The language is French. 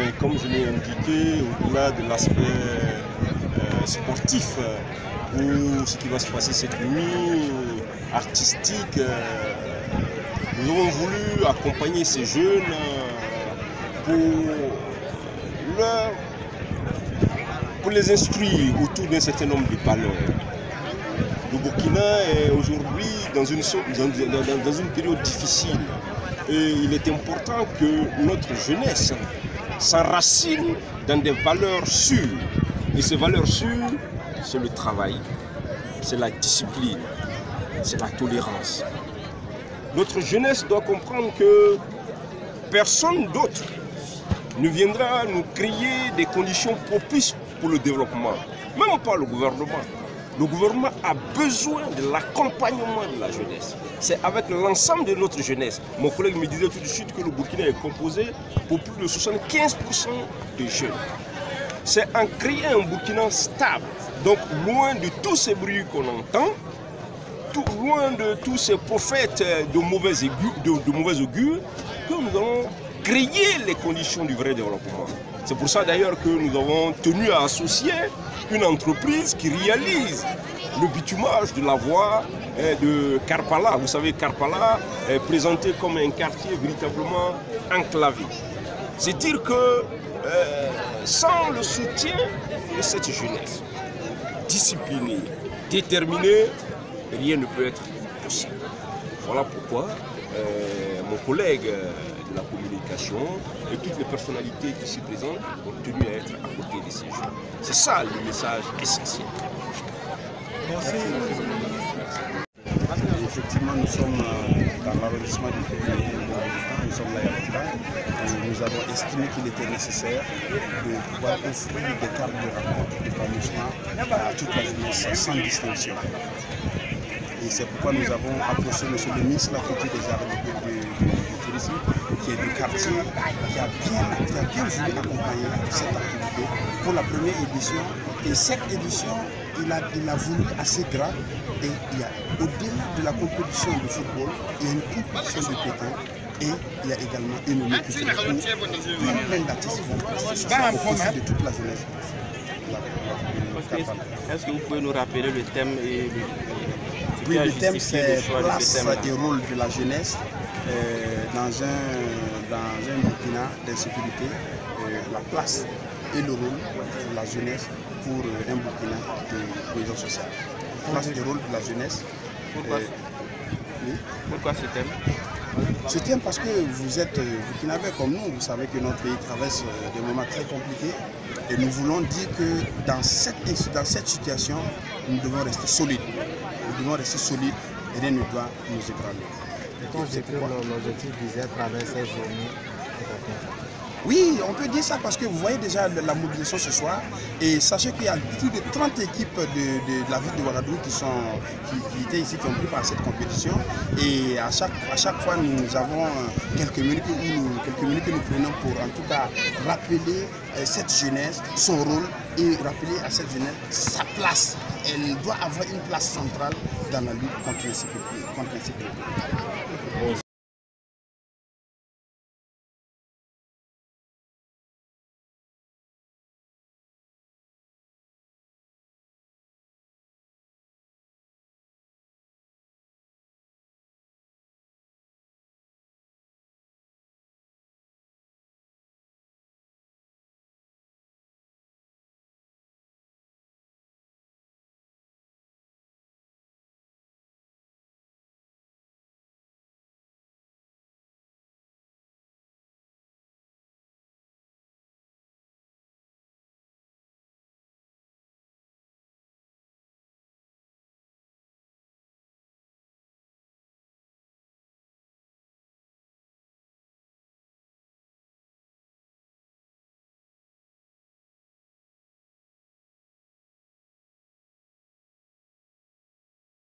mais comme je l'ai indiqué, au-delà de l'aspect euh, sportif, ou ce qui va se passer cette nuit, artistique, nous avons voulu accompagner ces jeunes pour, leur, les instruire autour d'un certain nombre de valeurs. Le Burkina est aujourd'hui dans une période difficile et il est important que notre jeunesse s'enracine dans des valeurs sûres. Et ces valeurs sûres, c'est le travail, c'est la discipline, c'est la tolérance. Notre jeunesse doit comprendre que personne d'autre ne viendra nous créer des conditions propices pour le développement, même pas le gouvernement. Le gouvernement a besoin de l'accompagnement de la jeunesse. C'est avec l'ensemble de notre jeunesse. Mon collègue me disait tout de suite que le Burkina est composé pour plus de 75% de jeunes. C'est en créant un Burkina stable, donc loin de tous ces bruits qu'on entend, loin de tous ces prophètes de mauvais, de mauvais augure, que nous allons créer les conditions du vrai développement. C'est pour ça d'ailleurs que nous avons tenu à associer une entreprise qui réalise le bitumage de la voie hein, de Karpala. Vous savez, Karpala est présenté comme un quartier véritablement enclavé. C'est dire que euh, sans le soutien de cette jeunesse, disciplinée, déterminée, rien ne peut être possible. Voilà pourquoi euh, mon collègue de la communication et toutes les personnalités qui s'y présentent ont tenu à être à côté de ces jeunes. C'est ça le message essentiel. Merci. Effectivement, nous sommes dans l'arrondissement du février nous sommes là à Nous avons estimé qu'il était nécessaire de pouvoir offrir des cartes de rencontre d'épanouissement à toute la jeunesse sans distinction. Et c'est pourquoi nous avons approché M. le ministre de la Culture des Arts qui est du quartier, qui a bien, qui a bien voulu accompagner cette activité pour la première édition. Et cette édition, il a, il a voulu assez grand. Et il y a, au-delà de la compétition de football, il y a une compétition de pétanque et il y a également une multitude où plein d'artistes vont participer profit de toute la jeunesse. Est-ce que vous pouvez nous rappeler le thème et le, oui, le thème c'est place et rôle de la jeunesse euh, dans, un, dans un Burkina d'insécurité, euh, la place et le rôle de la jeunesse pour euh, un Burkina de cohésion sociale. Place et rôle de la jeunesse. Pourquoi, oui. Pourquoi ce thème? Ce thème parce que vous êtes burkinabé comme nous, vous savez que notre pays traverse des moments très compliqués et nous voulons dire que dans cette, dans cette situation, nous devons rester solides nous devons rester solides et rien ne doit nous ébranler. Peut-on décrire l'objectif visé à travers journée oui, on peut dire ça parce que vous voyez déjà la mobilisation ce soir. Et sachez qu'il y a plus de 30 équipes de, la ville de Ouagadougou qui, qui, étaient ici, qui ont pris part à cette compétition. Et à chaque, à chaque fois nous avons quelques minutes, nous, quelques minutes que nous prenons pour en tout cas rappeler euh, cette jeunesse, son rôle et rappeler à cette jeunesse sa place. Elle doit avoir une place centrale dans la lutte contre l'insécurité.